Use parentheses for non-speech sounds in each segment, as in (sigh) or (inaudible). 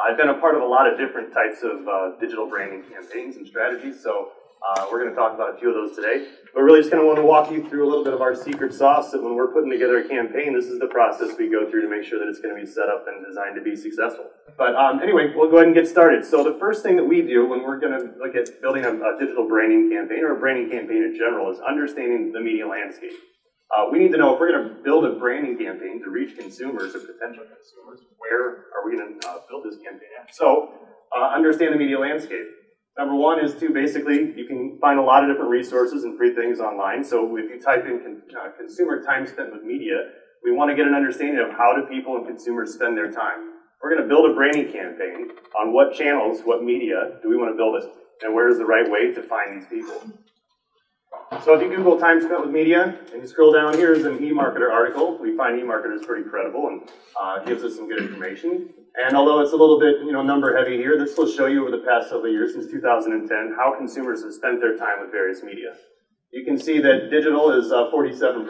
I've been a part of a lot of different types of uh, digital branding campaigns and strategies, so uh, we're going to talk about a few of those today. But really just kind of want to walk you through a little bit of our secret sauce that when we're putting together a campaign, this is the process we go through to make sure that it's going to be set up and designed to be successful. But um, anyway, we'll go ahead and get started. So the first thing that we do when we're going to look at building a, a digital branding campaign or a branding campaign in general is understanding the media landscape. Uh, we need to know if we're going to build a branding campaign to reach consumers or potential consumers, where are we going to uh, build this campaign at? So, uh, understand the media landscape. Number one is to basically, you can find a lot of different resources and free things online. So, if you type in con uh, consumer time spent with media, we want to get an understanding of how do people and consumers spend their time. We're going to build a branding campaign on what channels, what media do we want to build it, and where is the right way to find these people. So if you Google time spent with media and you scroll down here is an eMarketer article. We find eMarketer is pretty credible and uh, gives us some good information. And although it's a little bit you know number heavy here, this will show you over the past several years since 2010 how consumers have spent their time with various media. You can see that digital is uh, 47%,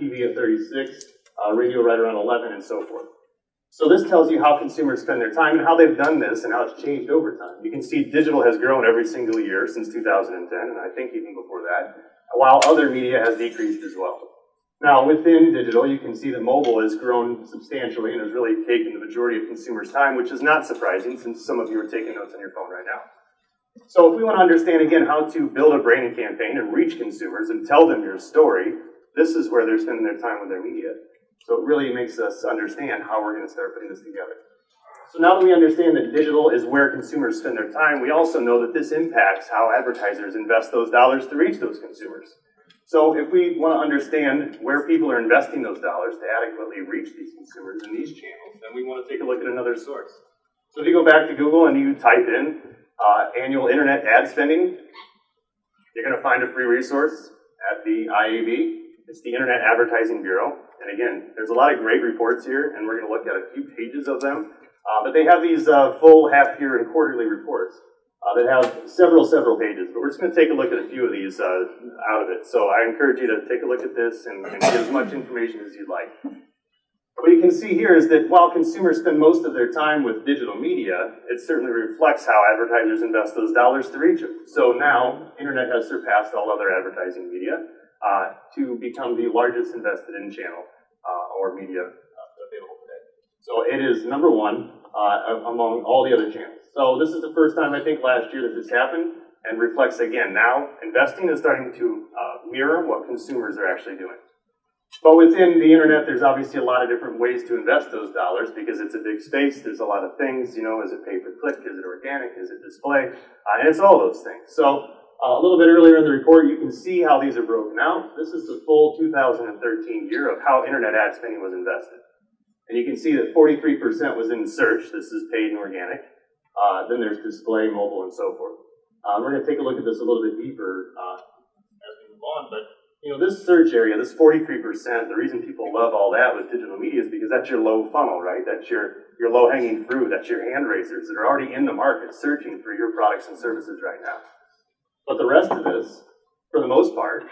TV at 36, uh, radio right around 11, and so forth. So this tells you how consumers spend their time and how they've done this and how it's changed over time. You can see digital has grown every single year since 2010, and I think even before that while other media has decreased as well. Now, within digital, you can see that mobile has grown substantially and has really taken the majority of consumers' time, which is not surprising since some of you are taking notes on your phone right now. So if we want to understand again how to build a branding campaign and reach consumers and tell them your story, this is where they're spending their time with their media. So it really makes us understand how we're going to start putting this together. So now that we understand that digital is where consumers spend their time, we also know that this impacts how advertisers invest those dollars to reach those consumers. So if we want to understand where people are investing those dollars to adequately reach these consumers in these channels, then we want to take a look at another source. So if you go back to Google and you type in uh, annual internet ad spending, you're going to find a free resource at the IAB. It's the Internet Advertising Bureau. And again, there's a lot of great reports here, and we're going to look at a few pages of them. Uh, but they have these uh, full half-year and quarterly reports uh, that have several, several pages. But we're just going to take a look at a few of these uh, out of it. So I encourage you to take a look at this and, and get as much information as you'd like. What you can see here is that while consumers spend most of their time with digital media, it certainly reflects how advertisers invest those dollars to reach them. So now, internet has surpassed all other advertising media uh, to become the largest invested in channel uh, or media available today. So it is number one uh, among all the other channels. So this is the first time I think last year that this happened and reflects again now investing is starting to uh, mirror what consumers are actually doing. But within the internet, there's obviously a lot of different ways to invest those dollars because it's a big space. There's a lot of things, you know, is it pay per click? Is it organic? Is it display? Uh, and it's all those things. So uh, a little bit earlier in the report, you can see how these are broken out. This is the full 2013 year of how internet ad spending was invested. And you can see that 43% was in search. This is paid and organic. Uh, then there's display, mobile, and so forth. Uh, we're going to take a look at this a little bit deeper uh, as we move on. But you know, this search area, this 43%, the reason people love all that with digital media is because that's your low funnel, right? That's your, your low hanging fruit. That's your hand raisers that are already in the market searching for your products and services right now. But the rest of this, for the most part,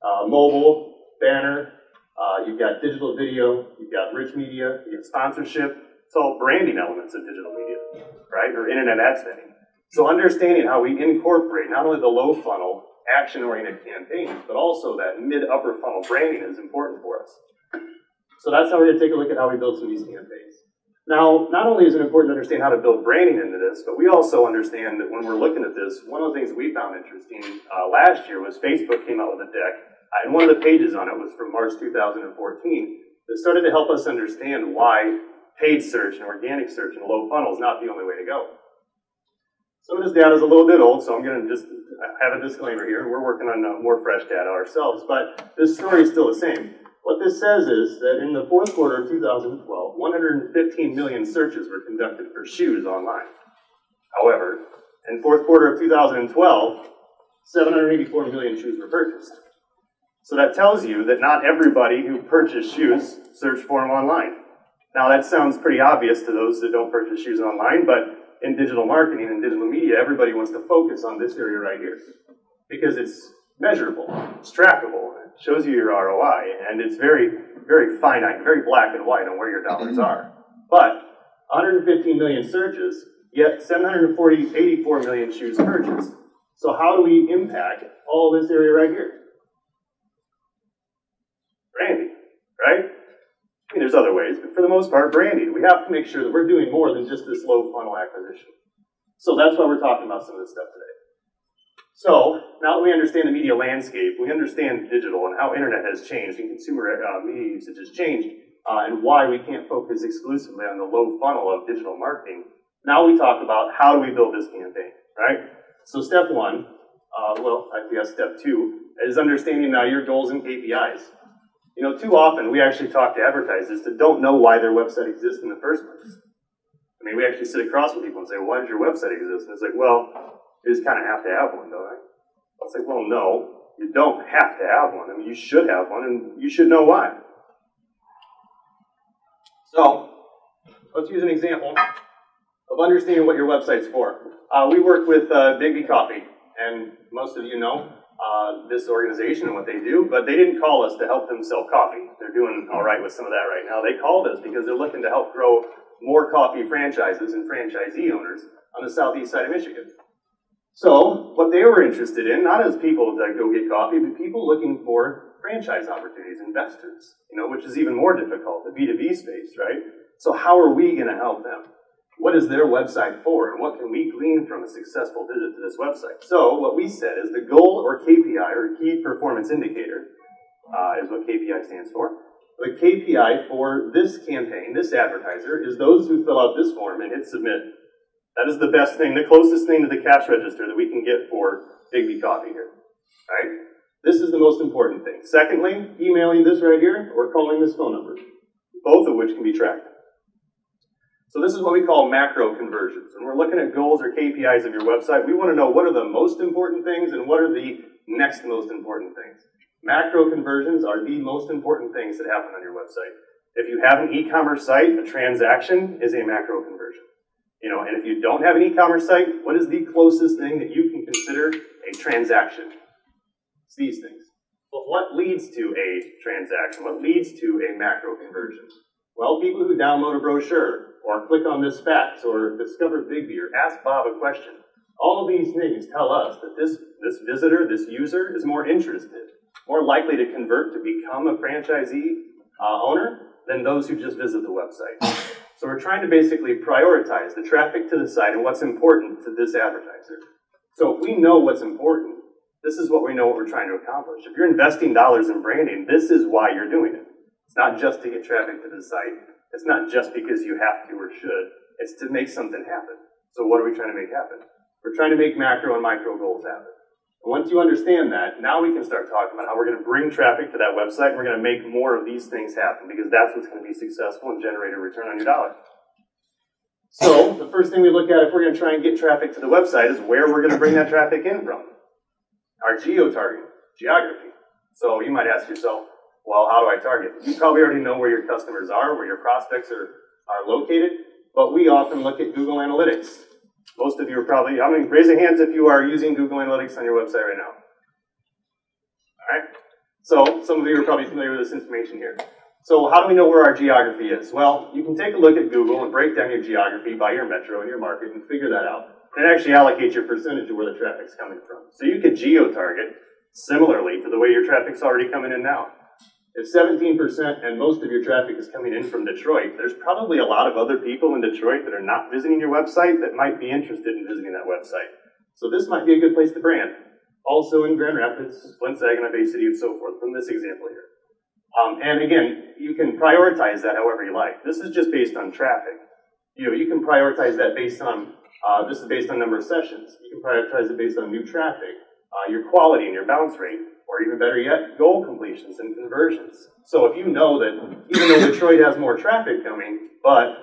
uh, mobile, banner, uh, you've got digital video, you've got rich media, you have sponsorship. It's all branding elements of digital media, right? Or internet ad spending. So understanding how we incorporate not only the low funnel, action-oriented campaigns, but also that mid-upper funnel branding is important for us. So that's how we're going to take a look at how we build some of these campaigns. Now, not only is it important to understand how to build branding into this, but we also understand that when we're looking at this, one of the things we found interesting uh, last year was Facebook came out with a deck and one of the pages on it was from March 2014 that started to help us understand why paid search and organic search and low funnel is not the only way to go. Some of this data is a little bit old, so I'm going to just have a disclaimer here. We're working on uh, more fresh data ourselves, but this story is still the same. What this says is that in the fourth quarter of 2012, 115 million searches were conducted for shoes online. However, in fourth quarter of 2012, 784 million shoes were purchased. So that tells you that not everybody who purchased shoes searched for them online. Now that sounds pretty obvious to those that don't purchase shoes online, but in digital marketing and digital media, everybody wants to focus on this area right here because it's measurable, it's trackable, it shows you your ROI, and it's very, very finite, very black and white on where your dollars are. But 115 million searches, yet 740, 84 million shoes purchased. So how do we impact all this area right here? Branding, right? I mean, there's other ways, but for the most part, branding. We have to make sure that we're doing more than just this low funnel acquisition. So that's why we're talking about some of this stuff today. So now that we understand the media landscape, we understand digital and how internet has changed and consumer uh, media usage has changed, uh, and why we can't focus exclusively on the low funnel of digital marketing. Now we talk about how do we build this campaign, right? So step one, uh, well, I guess step two, is understanding now your goals and KPIs. You know, too often we actually talk to advertisers that don't know why their website exists in the first place. I mean, we actually sit across with people and say, why does your website exist? And it's like, well, you just kind of have to have one, don't I? It's like, well, no, you don't have to have one. I mean, you should have one, and you should know why. So, let's use an example of understanding what your website's for. Uh, we work with uh, Biggby Coffee, and most of you know uh, this organization and what they do, but they didn't call us to help them sell coffee. They're doing all right with some of that right now. They called us because they're looking to help grow more coffee franchises and franchisee owners on the southeast side of Michigan. So, what they were interested in, not as people that go get coffee, but people looking for franchise opportunities, investors, you know, which is even more difficult, the B2B space, right? So, how are we going to help them? What is their website for, and what can we glean from a successful visit to this website? So, what we said is the goal or KPI, or key performance indicator, uh, is what KPI stands for. The KPI for this campaign, this advertiser, is those who fill out this form and hit submit. That is the best thing, the closest thing to the cash register that we can get for Biggby Coffee here. Right? This is the most important thing. Secondly, emailing this right here or calling this phone number, both of which can be tracked. So this is what we call macro conversions. When we're looking at goals or KPIs of your website, we want to know what are the most important things and what are the next most important things. Macro conversions are the most important things that happen on your website. If you have an e-commerce site, a transaction is a macro conversion. You know, and if you don't have an e-commerce site, what is the closest thing that you can consider a transaction? It's these things. But what leads to a transaction? What leads to a macro conversion? Well, people who download a brochure, or click on this fact, or discover Biggby, or ask Bob a question. All of these things tell us that this, this visitor, this user, is more interested, more likely to convert to become a franchisee uh, owner than those who just visit the website. So we're trying to basically prioritize the traffic to the site and what's important to this advertiser. So if we know what's important, this is what we know what we're trying to accomplish. If you're investing dollars in branding, this is why you're doing it. It's not just to get traffic to the site. It's not just because you have to or should. It's to make something happen. So what are we trying to make happen? We're trying to make macro and micro goals happen. Once you understand that, now we can start talking about how we're going to bring traffic to that website and we're going to make more of these things happen because that's what's going to be successful and generate a return on your dollar. So the first thing we look at if we're going to try and get traffic to the website is where we're going to bring that traffic in from. Our geo-targeting, geography. So you might ask yourself, well, how do I target? You probably already know where your customers are, where your prospects are, are located, but we often look at Google Analytics. Most of you are probably, I mean, raise your hands if you are using Google Analytics on your website right now. All right? So, some of you are probably familiar with this information here. So, how do we know where our geography is? Well, you can take a look at Google and break down your geography by your metro and your market and figure that out. And actually allocate your percentage of where the traffic's coming from. So, you could geo target similarly to the way your traffic's already coming in now. If 17% and most of your traffic is coming in from Detroit, there's probably a lot of other people in Detroit that are not visiting your website that might be interested in visiting that website. So this might be a good place to brand. Also in Grand Rapids, Flint, Saginaw, Bay City, and so forth, from this example here. Um, and again, you can prioritize that however you like. This is just based on traffic. You know, you can prioritize that based on, uh, this is based on number of sessions. You can prioritize it based on new traffic, uh, your quality and your bounce rate or even better yet, goal completions and conversions. So if you know that even though Detroit has more traffic coming, but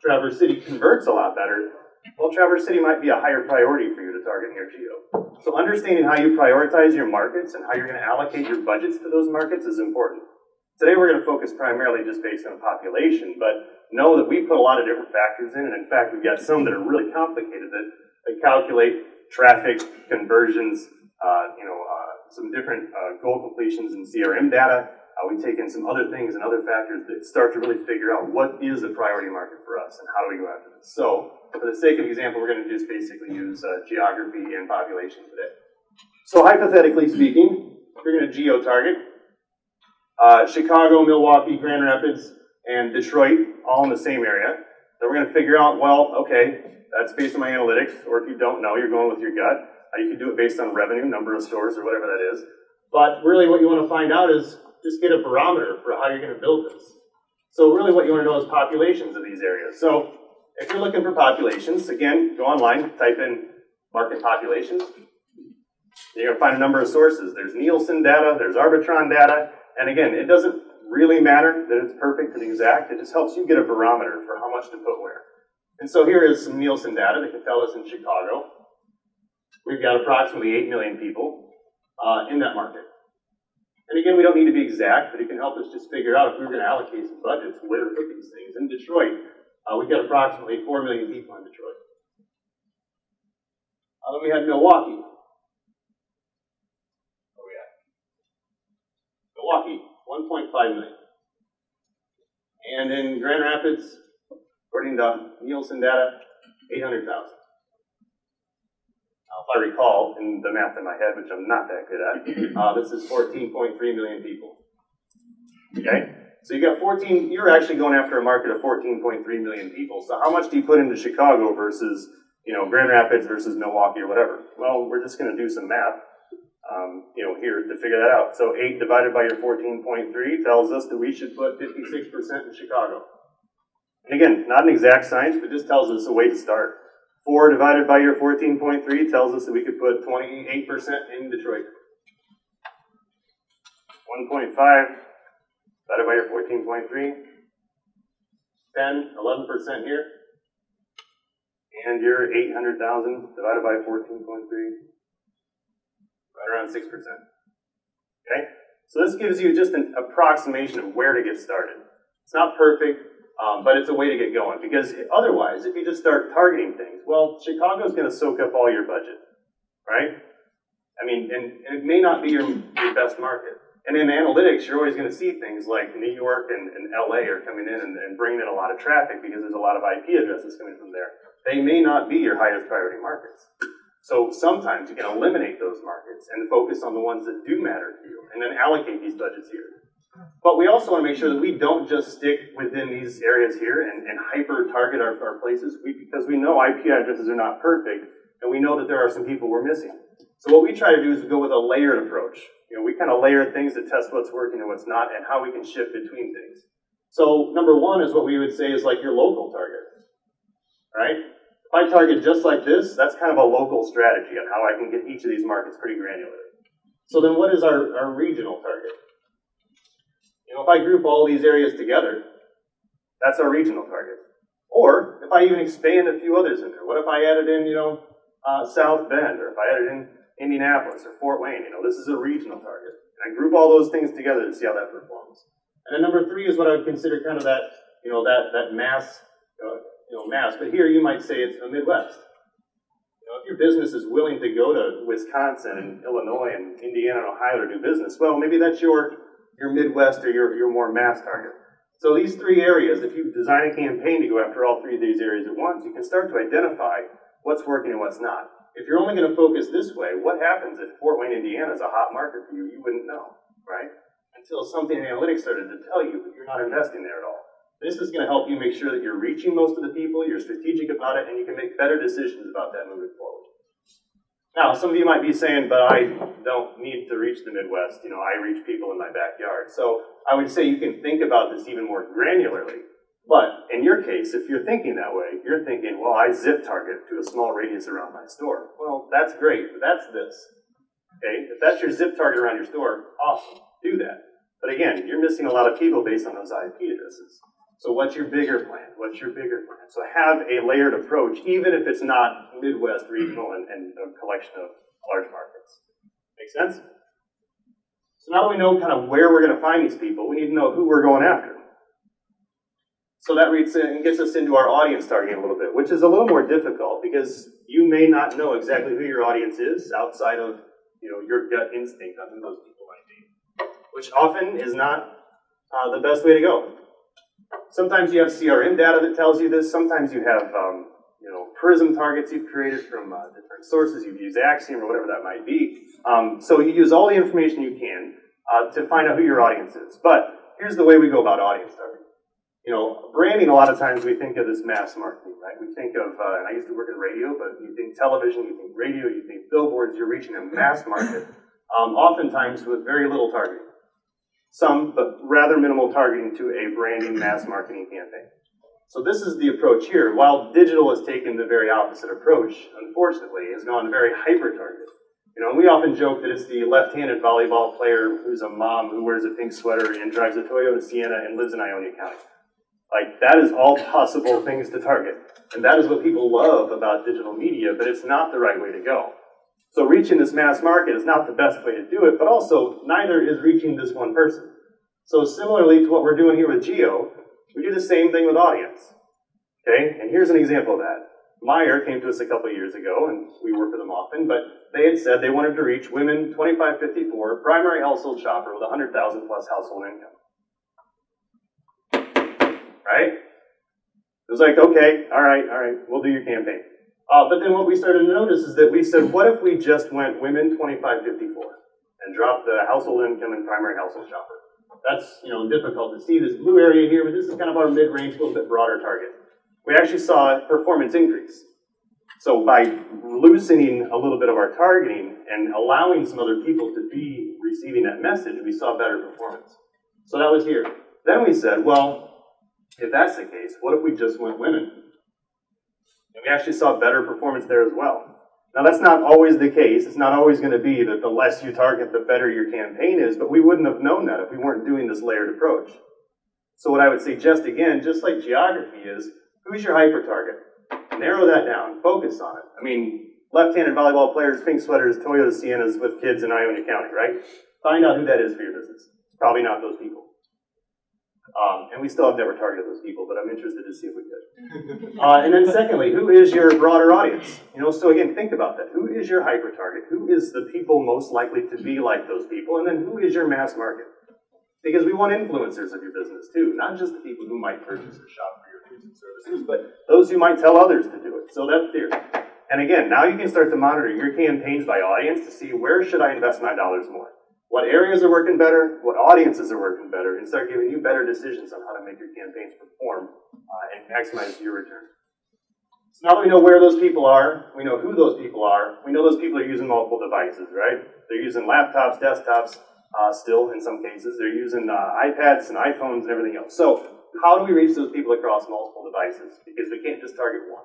Traverse City converts a lot better, well, Traverse City might be a higher priority for you to target your geo. So understanding how you prioritize your markets and how you're going to allocate your budgets to those markets is important. Today we're going to focus primarily just based on population, but know that we put a lot of different factors in, and in fact we've got some that are really complicated that, that calculate traffic, conversions, uh, you know, uh, some different uh, goal completions and CRM data. Uh, we take in some other things and other factors that start to really figure out what is a priority market for us and how do we go after this. So, for the sake of example, we're going to just basically use uh, geography and population today. So, hypothetically speaking, we're going to geo-target uh, Chicago, Milwaukee, Grand Rapids, and Detroit, all in the same area. Then we're going to figure out, well, okay, that's based on my analytics, or if you don't know, you're going with your gut. You can do it based on revenue, number of stores, or whatever that is. But really, what you want to find out is just get a barometer for how you're going to build this. So really, what you want to know is populations of these areas. So if you're looking for populations, again, go online, type in market populations. You're going to find a number of sources. There's Nielsen data, there's Arbitron data, and again, it doesn't really matter that it's perfect and exact. It just helps you get a barometer for how much to put where. And so here is some Nielsen data that can tell us in Chicago. We've got approximately 8 million people uh, in that market. And again, we don't need to be exact, but it can help us just figure out if we were going to allocate some budgets where to put these things. In Detroit, uh, we've got approximately 4 million people in Detroit. Uh, then we had Milwaukee. Where we at? Milwaukee, 1.5 million. And in Grand Rapids, according to Nielsen data, 800,000. Now, if I recall in the math in my head, which I'm not that good at, (clears throat) uh, this is 14.3 million people. Okay? So you got 14, you're actually going after a market of 14.3 million people. So how much do you put into Chicago versus, you know, Grand Rapids versus Milwaukee or whatever? Well, we're just going to do some math, um, you know, here to figure that out. So 8 divided by your 14.3 tells us that we should put 56% in Chicago. And again, not an exact science, but just tells us a way to start. 4 divided by your 14.3 tells us that we could put 28% in Detroit. 1.5 divided by your 14.3, 10, 11% here. And your 800,000 divided by 14.3, right around 6%. Okay? So this gives you just an approximation of where to get started. It's not perfect, um, but it's a way to get going because otherwise, if you just start targeting things, well, Chicago's going to soak up all your budget, right? I mean, and, and, it may not be your, your best market. And in analytics, you're always going to see things like New York and, and LA are coming in and, and, bringing in a lot of traffic because there's a lot of IP addresses coming from there. They may not be your highest priority markets. So sometimes you can eliminate those markets and focus on the ones that do matter to you and then allocate these budgets here. But we also want to make sure that we don't just stick within these areas here and, and hyper target our, our places we, because we know IP addresses are not perfect and we know that there are some people we're missing. So what we try to do is go with a layered approach. You know, we kind of layer things to test what's working and what's not and how we can shift between things. So number one is what we would say is like your local target, right? If I target just like this, that's kind of a local strategy on how I can get each of these markets pretty granular. So then what is our, our regional target? You know, if I group all these areas together, that's our regional target. Or if I even expand a few others in there, what if I added in, you know, uh, South Bend, or if I added in Indianapolis or Fort Wayne? You know, this is a regional target. And I group all those things together to see how that performs. And then number three is what I would consider kind of that, you know, that that mass, uh, you know, mass. But here you might say it's a Midwest. You know, if your business is willing to go to Wisconsin and Illinois and Indiana and Ohio to do business, well, maybe that's your your Midwest or your, your more mass target. So these three areas, if you design a campaign to go after all three of these areas at once, you can start to identify what's working and what's not. If you're only going to focus this way, what happens if Fort Wayne, Indiana is a hot market for you? You wouldn't know, right? Until something in analytics started to tell you, but you're not investing there at all. This is going to help you make sure that you're reaching most of the people, you're strategic about it, and you can make better decisions about that moving forward. Now, some of you might be saying, but I don't need to reach the Midwest. You know, I reach people in my backyard. So I would say you can think about this even more granularly. But in your case, if you're thinking that way, you're thinking, well, I zip target to a small radius around my store. Well, that's great, but that's this. Okay? If that's your zip target around your store, awesome. Do that. But again, you're missing a lot of people based on those IP addresses. So what's your bigger plan? What's your bigger plan? So have a layered approach, even if it's not Midwest, regional, and, and a collection of large markets. Make sense? So now that we know kind of where we're going to find these people, we need to know who we're going after. So that reads and gets us into our audience targeting a little bit, which is a little more difficult because you may not know exactly who your audience is outside of you know your gut instinct on who those people might be. which often is not uh, the best way to go. Sometimes you have CRM data that tells you this. Sometimes you have um, you know PRIZM targets you've created from uh, different sources. You've used Acxiom or whatever that might be. Um, so you use all the information you can uh, to find out who your audience is. But here's the way we go about audience targeting. You know, branding, a lot of times we think of this mass marketing, right? We think of, uh, and I used to work in radio, but you think television, you think radio, you think billboards, you're reaching a mass market, um, oftentimes with very little targeting. Some, but rather minimal targeting to a branding mass marketing campaign. So this is the approach here. While digital has taken the very opposite approach, unfortunately, has gone very hyper-targeted. You know, and we often joke that it's the left-handed volleyball player who's a mom who wears a pink sweater and drives a Toyota Sienna and lives in Ionia County. Like, that is all possible things to target. And that is what people love about digital media, but it's not the right way to go. So reaching this mass market is not the best way to do it, but also neither is reaching this one person. So similarly to what we're doing here with Geo, we do the same thing with audience. Okay, and here's an example of that. Meijer came to us a couple years ago, and we work with them often, but they had said they wanted to reach women 25-54, primary household shopper with 100,000 plus household income. Right? It was like, okay, all right, all right, we'll do your campaign. Uh, but then what we started to notice is that we said, what if we just went women 25-54 and dropped the household income and primary household shopper? That's you know difficult to see this blue area here, but this is kind of our mid-range, a little bit broader target. We actually saw a performance increase. So by loosening a little bit of our targeting and allowing some other people to be receiving that message, we saw better performance. So that was here. Then we said, well, if that's the case, what if we just went women? And we actually saw better performance there as well. Now, that's not always the case. It's not always going to be that the less you target, the better your campaign is, but we wouldn't have known that if we weren't doing this layered approach. So, what I would suggest again, just like geography is, who's your hyper target? Narrow that down, focus on it. I mean, left handed volleyball players, pink sweaters, Toyota Siennas with kids in Ionia County, right? Find out who that is for your business. Probably not those people. Um, and we still have never targeted those people, but I'm interested to see if we could. (laughs) Uh, and then secondly, who is your broader audience? You know, so again, think about that. Who is your hyper target? Who is the people most likely to be like those people? And then who is your mass market? Because we want influencers of your business too, not just the people who might purchase or shop for your goods and services, but those who might tell others to do it. So that's theory. And again, now you can start to monitor your campaigns by audience to see where should I invest my dollars more what areas are working better, what audiences are working better, and start giving you better decisions on how to make your campaigns perform uh, and maximize your return. So now that we know where those people are, we know who those people are, we know those people are using multiple devices, right? They're using laptops, desktops, uh, still in some cases. They're using uh, iPads and iPhones and everything else. So how do we reach those people across multiple devices? Because we can't just target one.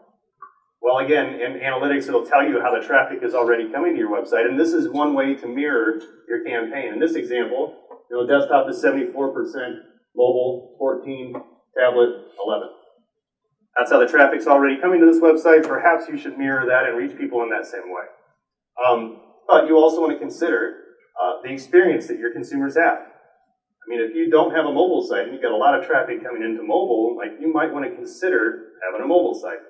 Well, again, in analytics, it'll tell you how the traffic is already coming to your website, and this is one way to mirror your campaign. In this example, you know, desktop is 74%, mobile 14, tablet 11. That's how the traffic's already coming to this website. Perhaps you should mirror that and reach people in that same way. Um, but you also want to consider uh, the experience that your consumers have. I mean, if you don't have a mobile site and you've got a lot of traffic coming into mobile, like you might want to consider having a mobile site.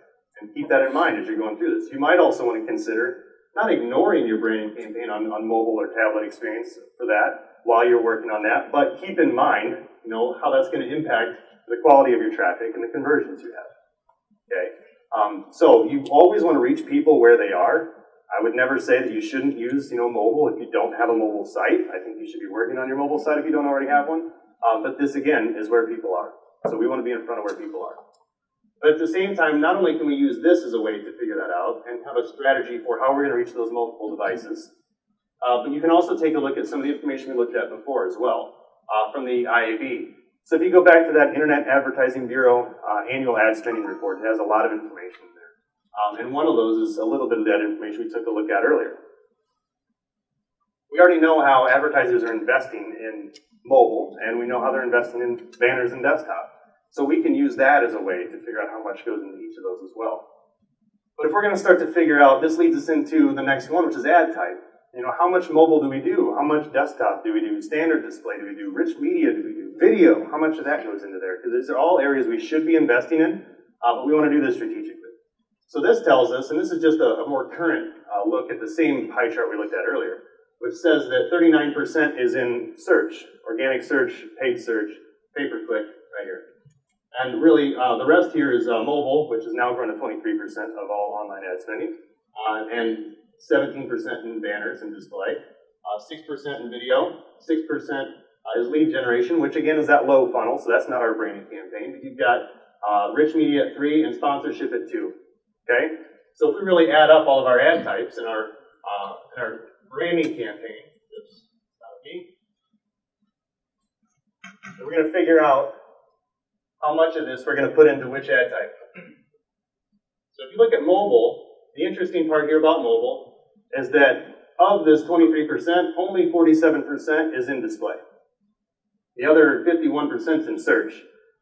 And keep that in mind as you're going through this. You might also want to consider not ignoring your branding campaign on, on mobile or tablet experience for that while you're working on that, but keep in mind, you know, how that's going to impact the quality of your traffic and the conversions you have. Okay? Um, so you always want to reach people where they are. I would never say that you shouldn't use, you know, mobile if you don't have a mobile site. I think you should be working on your mobile site if you don't already have one. Uh, but this again is where people are. So we want to be in front of where people are. But at the same time, not only can we use this as a way to figure that out and have a strategy for how we're going to reach those multiple devices, uh, but you can also take a look at some of the information we looked at before as well uh, from the IAB. So if you go back to that Internet Advertising Bureau uh, annual ad spending report, it has a lot of information there. Um, and one of those is a little bit of that information we took a look at earlier. We already know how advertisers are investing in mobile, and we know how they're investing in banners and desktop. So we can use that as a way to figure out how much goes into each of those as well. But if we're going to start to figure out, this leads us into the next one, which is ad type. You know, how much mobile do we do? How much desktop do we do? Standard display do we do? Rich media do we do? Video, how much of that goes into there? Because these are all areas we should be investing in, uh, but we want to do this strategically. So this tells us, and this is just a, a more current uh, look at the same pie chart we looked at earlier, which says that 39% is in search, organic search, paid search, pay per click, right here. And really, uh, the rest here is uh, mobile, which is now grown to 23% of all online ad spending, uh, and 17% in banners and display, 6% in video, 6% is lead generation, which again is that low funnel, so that's not our branding campaign. But you've got uh, rich media at three and sponsorship at two. Okay, so if we really add up all of our ad types in our uh, in our branding campaign, oops, not me. So we're going to figure out how much of this we're going to put into which ad type. So if you look at mobile, the interesting part here about mobile is that of this 23%, only 47% is in display. The other 51% is in search.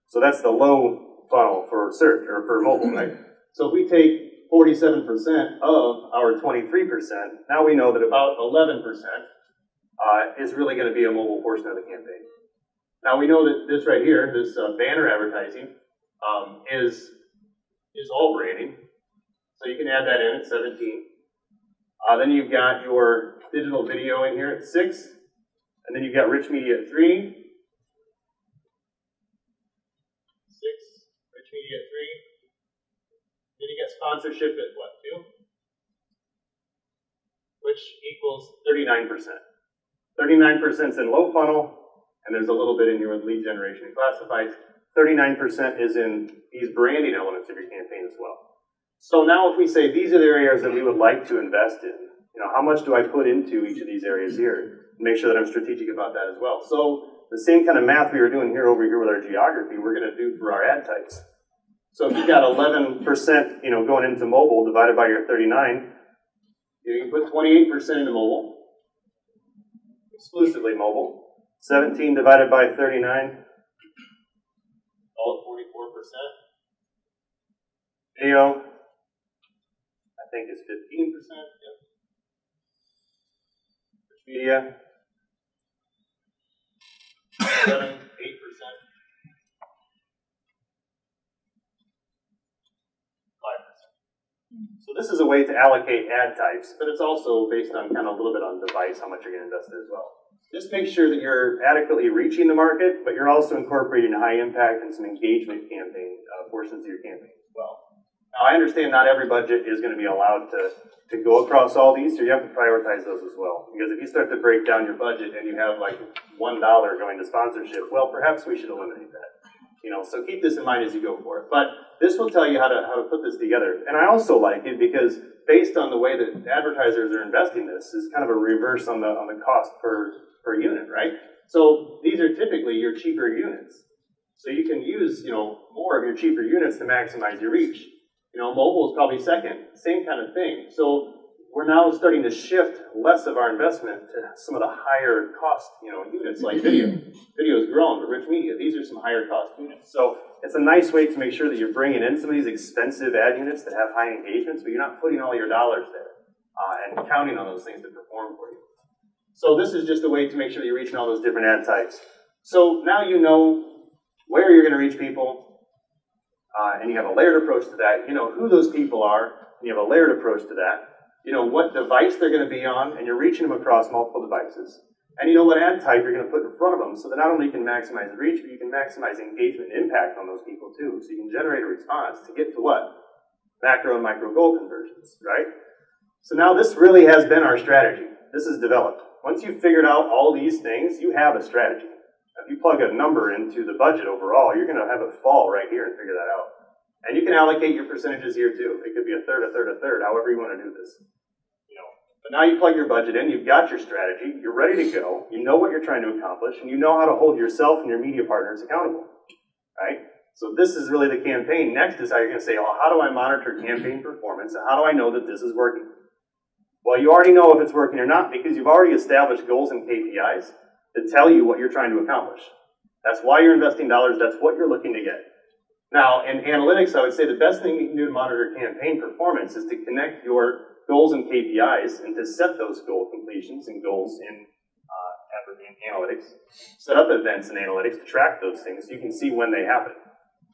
So that's the low funnel for search or for mobile, right? So if we take 47% of our 23%, now we know that about 11% uh, is really going to be a mobile portion of the campaign. Now we know that this right here, this uh, banner advertising, um, is is all branding. So you can add that in at 17. Uh, then you've got your digital video in here at 6. And then you've got rich media at 3. 6, rich media at three. Then you get sponsorship at what, two? Which equals 39%. 39% is in low funnel, and there's a little bit in your lead generation classifieds. 39% is in these branding elements of your campaign as well. So now if we say these are the areas that we would like to invest in, you know, how much do I put into each of these areas here? Make sure that I'm strategic about that as well. So the same kind of math we were doing here over here with our geography, we're going to do for our ad types. So if you've got 11%, you know, going into mobile divided by your 39, you can put 28% into mobile, exclusively mobile. 17 divided by 39, call it 44%. Video, I think is 15%. Yep. Media, 7, 8%. So this is a way to allocate ad types, but it's also based on kind of a little bit on device, how much you're going to invest there as well. Just make sure that you're adequately reaching the market, but you're also incorporating high impact and some engagement campaign uh, portions of your campaign as well. Now I understand not every budget is going to be allowed to, to go across all these, so you have to prioritize those as well. Because if you start to break down your budget and you have like $1 going to sponsorship, well, perhaps we should eliminate that. You know, so keep this in mind as you go for it. But this will tell you how to, how to put this together. And I also like it because based on the way that advertisers are investing this is kind of a reverse on the, on the cost per, per unit, right? So these are typically your cheaper units. So you can use, you know, more of your cheaper units to maximize your reach. You know, mobile is probably second, same kind of thing. So we're now starting to shift less of our investment to some of the higher cost, you know, units like video. (clears throat) Video has grown, but rich media, these are some higher cost units. So it's a nice way to make sure that you're bringing in some of these expensive ad units that have high engagements, but you're not putting all your dollars there uh, and counting on those things to perform for you. So this is just a way to make sure you're reaching all those different ad types. So now you know where you're going to reach people, uh, and you have a layered approach to that. You know who those people are, and you have a layered approach to that you know what device they're going to be on, and you're reaching them across multiple devices. And you know what ad type you're going to put in front of them, so that not only you can maximize reach, but you can maximize engagement and impact on those people too. So you can generate a response to get to what? Macro and micro goal conversions, right? So now this really has been our strategy. This is developed. Once you've figured out all these things, you have a strategy. If you plug a number into the budget overall, you're going to have it fall right here and figure that out. And you can allocate your percentages here too. It could be a third, a third, a third, however you want to do this. You know. But now you plug your budget in, you've got your strategy, you're ready to go, you know what you're trying to accomplish, and you know how to hold yourself and your media partners accountable. Right? So this is really the campaign. Next is how you're going to say, well, how do I monitor campaign performance and how do I know that this is working? Well, you already know if it's working or not because you've already established goals and KPIs that tell you what you're trying to accomplish. That's why you're investing dollars, that's what you're looking to get. Now, in analytics, I would say the best thing you can do to monitor campaign performance is to connect your goals and KPIs and to set those goal completions and goals in, uh, in analytics. Set up events in analytics to track those things so you can see when they happen.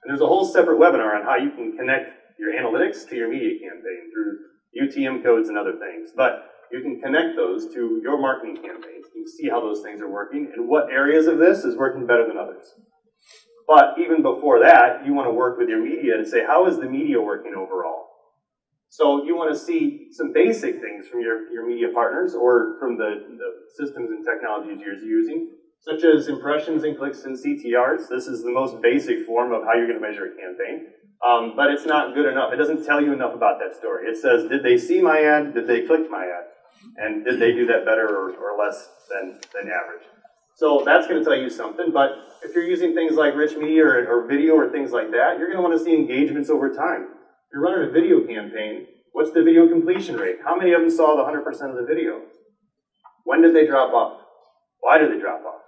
And there's a whole separate webinar on how you can connect your analytics to your media campaign through UTM codes and other things. But you can connect those to your marketing campaigns. You can see how those things are working and what areas of this is working better than others. But even before that, you want to work with your media and say, how is the media working overall? So you want to see some basic things from your, your media partners or from the, the systems and technologies you're using, such as impressions and clicks and CTRs. This is the most basic form of how you're going to measure a campaign. Um, but it's not good enough. It doesn't tell you enough about that story. It says, did they see my ad? Did they click my ad? And did they do that better or, or less than, than average? So that's going to tell you something. But if you're using things like rich media or, or video or things like that, you're going to want to see engagements over time. If you're running a video campaign, what's the video completion rate? How many of them saw the 100% of the video? When did they drop off? Why did they drop off?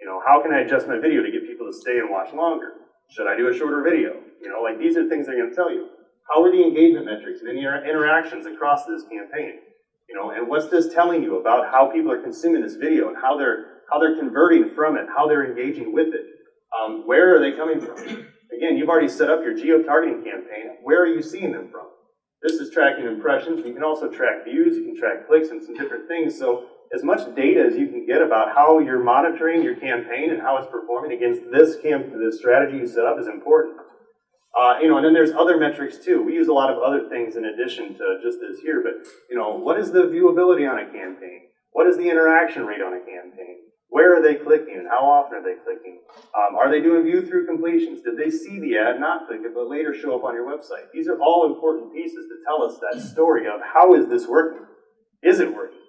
You know, how can I adjust my video to get people to stay and watch longer? Should I do a shorter video? You know, like these are things they're going to tell you. How are the engagement metrics and inter interactions across this campaign? You know, and what's this telling you about how people are consuming this video and how they're how they're converting from it, how they're engaging with it? Um, where are they coming from? Again, you've already set up your geo-targeting campaign. Where are you seeing them from? This is tracking impressions. You can also track views. You can track clicks and some different things. So as much data as you can get about how you're monitoring your campaign and how it's performing against this camp, this strategy you set up is important. Uh, you know, and then there's other metrics too. We use a lot of other things in addition to just this here, but you know, what is the viewability on a campaign? What is the interaction rate on a campaign? Where are they clicking and how often are they clicking? Um, are they doing view through completions? Did they see the ad, not click it, but later show up on your website? These are all important pieces to tell us that story of how is this working? Is it working?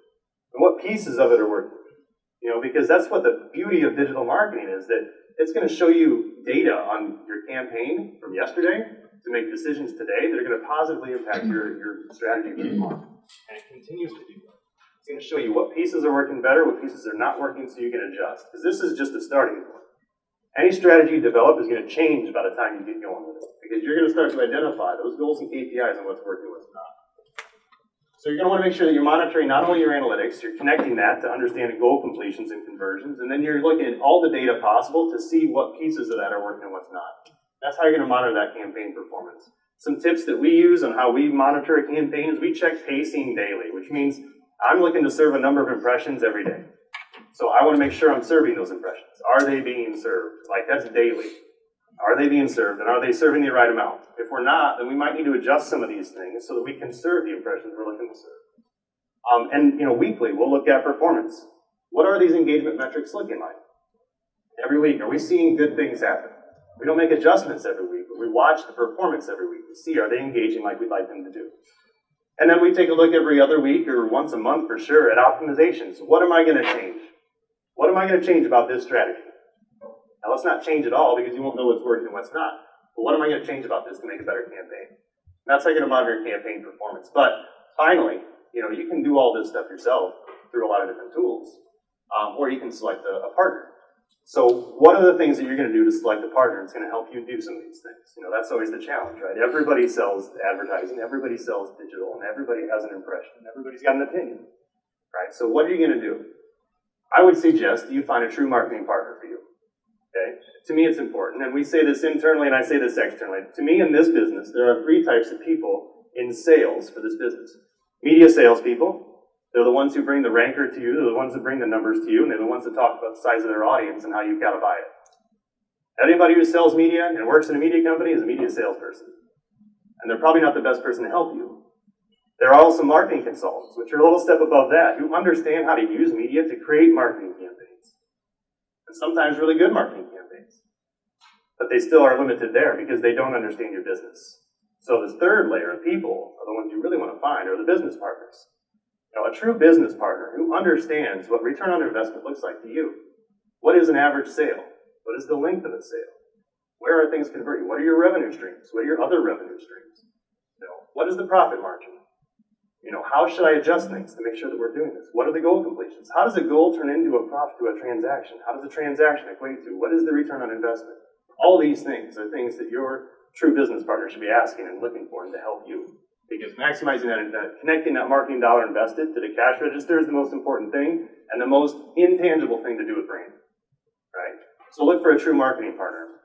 And what pieces of it are working? You know, because that's what the beauty of digital marketing is that it's going to show you data on your campaign from yesterday to make decisions today that are going to positively impact your, your strategy for tomorrow. And it continues to do that. It's going to show you what pieces are working better, what pieces are not working, so you can adjust. Because this is just a starting point. Any strategy you develop is going to change by the time you get going with it. Because you're going to start to identify those goals and KPIs and what's working, and what's not. So you're going to want to make sure that you're monitoring not only your analytics, you're connecting that to understanding goal completions and conversions, and then you're looking at all the data possible to see what pieces of that are working and what's not. That's how you're going to monitor that campaign performance. Some tips that we use on how we monitor a campaign is we check pacing daily, which means I'm looking to serve a number of impressions every day. So I want to make sure I'm serving those impressions. Are they being served? Like that's daily. Are they being served and are they serving the right amount? If we're not, then we might need to adjust some of these things so that we can serve the impressions we're looking to serve. Um, and you know, weekly we'll look at performance. What are these engagement metrics looking like? Every week, are we seeing good things happen? We don't make adjustments every week, but we watch the performance every week to see are they engaging like we'd like them to do. And then we take a look every other week or once a month for sure at optimizations. What am I going to change? What am I going to change about this strategy? Now, let's not change at all because you won't know what's working and what's not. But what am I going to change about this to make a better campaign? That's how you're going to monitor campaign performance. But finally, you know, you can do all this stuff yourself through a lot of different tools, um, or you can select a, a, partner. So, what are the things that you're going to do to select a partner that's going to help you do some of these things? You know, that's always the challenge, right? Everybody sells advertising, everybody sells digital, and everybody has an impression, everybody's got an opinion, right? So, what are you going to do? I would suggest you find a true marketing partner for you. Okay? To me, it's important, and we say this internally and I say this externally. To me, in this business, there are three types of people in sales for this business media salespeople. They're the ones who bring the ranker to you, they're the ones that bring the numbers to you, and they're the ones that talk about the size of their audience and how you've got to buy it. Anybody who sells media and works in a media company is a media salesperson. And they're probably not the best person to help you. There are also marketing consultants, which are a little step above that, who understand how to use media to create marketing campaigns sometimes really good marketing campaigns. But they still are limited there because they don't understand your business. So this third layer of people are the ones you really want to find are the business partners. You know, a true business partner who understands what return on investment looks like to you. What is an average sale? What is the length of a sale? Where are things converting? What are your revenue streams? What are your other revenue streams? You know, what is the profit margin? You know, how should I adjust things to make sure that we're doing this? What are the goal completions? How does a goal turn into a profit to a transaction? How does a transaction equate to? What is the return on investment? All these things are things that your true business partner should be asking and looking for and to help you. Because maximizing that, that connecting that marketing dollar invested to the cash register is the most important thing and the most intangible thing to do with brand. Right? So look for a true marketing partner.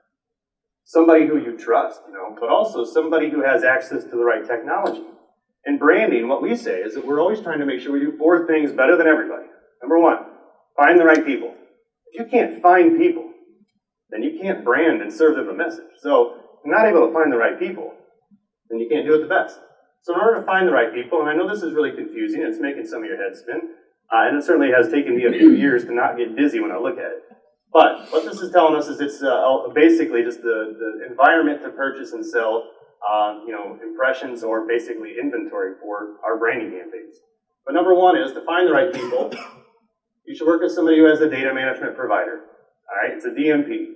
Somebody who you trust, you know, but also somebody who has access to the right technology In branding, what we say is that we're always trying to make sure we do four things better than everybody. Number one, find the right people. If you can't find people, then you can't brand and serve them a message. So, if you're not able to find the right people, then you can't do it the best. So, in order to find the right people, and I know this is really confusing, it's making some of your heads spin, uh, and it certainly has taken me a few years to not get dizzy when I look at it. But what this is telling us is it's uh, basically just the, the environment to purchase and sell, uh, you know, impressions or basically inventory for our branding campaigns. But number one is to find the right people. (coughs) You should work with somebody who has a data management provider. All right, it's a DMP.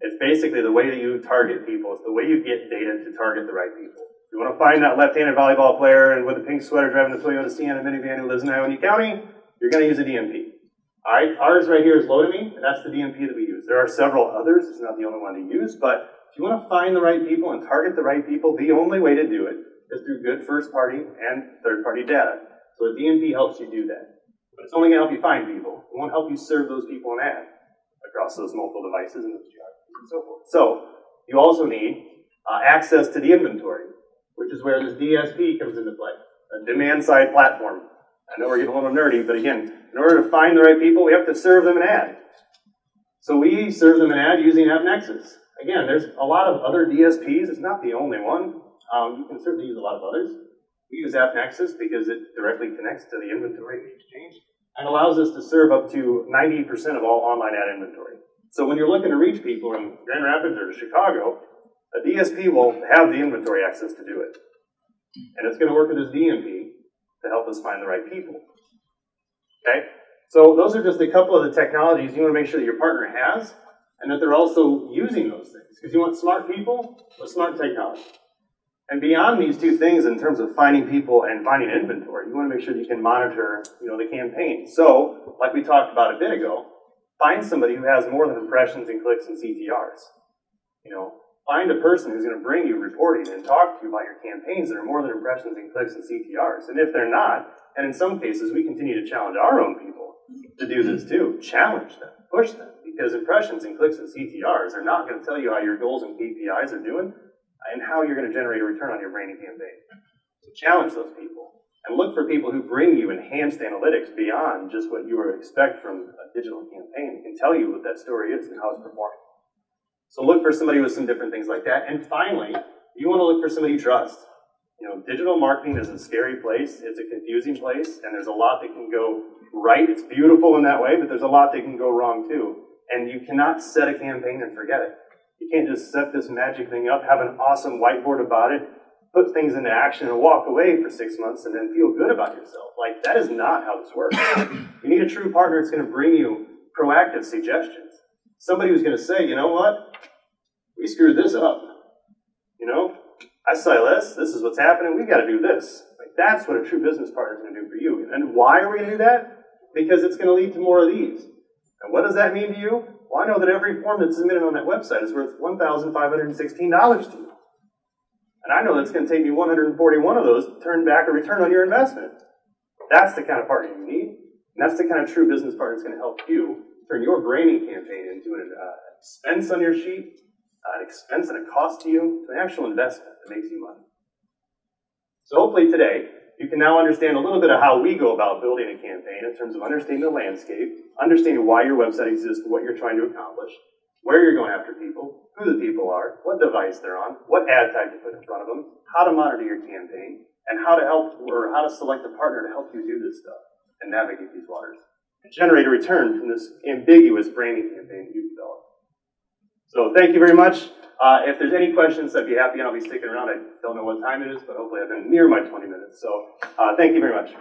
It's basically the way that you target people. It's the way you get data to target the right people. You want to find that left-handed volleyball player and with a pink sweater driving the Toyota Sienna minivan who lives in Iowa County, you're going to use a DMP. All right, ours right here is Lotame, and that's the DMP that we use. There are several others. It's not the only one to use, but if you want to find the right people and target the right people, the only way to do it is through good first-party and third-party data. So a DMP helps you do that. But it's only going to help you find people. It won't help you serve those people an ad across those multiple devices and those geographies and so forth. So you also need uh, access to the inventory, which is where this DSP comes into play, a demand-side platform. I know we're getting a little nerdy, but again, in order to find the right people, we have to serve them an ad. So we serve them an ad using AppNexus. Again, there's a lot of other DSPs. It's not the only one. Um, you can certainly use a lot of others. We use AppNexus because it directly connects to the inventory exchange and allows us to serve up to 90% of all online ad inventory. So when you're looking to reach people in Grand Rapids or Chicago, a DSP will have the inventory access to do it. And it's going to work with this DMP to help us find the right people. Okay? So those are just a couple of the technologies you want to make sure that your partner has and that they're also using those things. Because you want smart people with smart technology. And beyond these two things, in terms of finding people and finding inventory, you want to make sure that you can monitor, you know, the campaign. So, like we talked about a bit ago, find somebody who has more than impressions and clicks and CTRs. You know, find a person who's going to bring you reporting and talk to you about your campaigns that are more than impressions and clicks and CTRs. And if they're not, and in some cases, we continue to challenge our own people to do this too. Challenge them, push them, because impressions and clicks and CTRs are not going to tell you how your goals and KPIs are doing and how you're going to generate a return on your branding campaign. So challenge those people and look for people who bring you enhanced analytics beyond just what you would expect from a digital campaign. Can tell you what that story is and how it's performing. So look for somebody with some different things like that. And finally, you want to look for somebody you trust. You know, digital marketing is a scary place. It's a confusing place, and there's a lot that can go right. It's beautiful in that way, but there's a lot that can go wrong too. And you cannot set a campaign and forget it. You can't just set this magic thing up, have an awesome whiteboard about it, put things into action, and walk away for six months and then feel good about yourself. Like, that is not how this works. you need a true partner that's going to bring you proactive suggestions. Somebody who's going to say, you know what? We screwed this up. You know, I saw this. This is what's happening. We've got to do this. Like that's what a true business partner is going to do for you. And why are we going to do that? Because it's going to lead to more of these. And what does that mean to you? Well, I know that every form that's submitted on that website is worth $1,516 to you. And I know that's going to take me 141 of those to turn back a return on your investment. That's the kind of partner you need. And that's the kind of true business partner that's going to help you turn your branding campaign into an uh, expense on your sheet uh, an expense and a cost to you to an actual investment that makes you money. So hopefully today, you can now understand a little bit of how we go about building a campaign in terms of understanding the landscape, understanding why your website exists, what you're trying to accomplish, where you're going after people, who the people are, what device they're on, what ad type to put in front of them, how to monitor your campaign, and how to help or how to select a partner to help you do this stuff and navigate these waters and generate a return from this ambiguous branding campaign you've developed. So thank you very much. Uh, if there's any questions, I'd be happy and I'll be sticking around. I don't know what time it is, but hopefully I've been near my 20 minutes. So uh, thank you very much.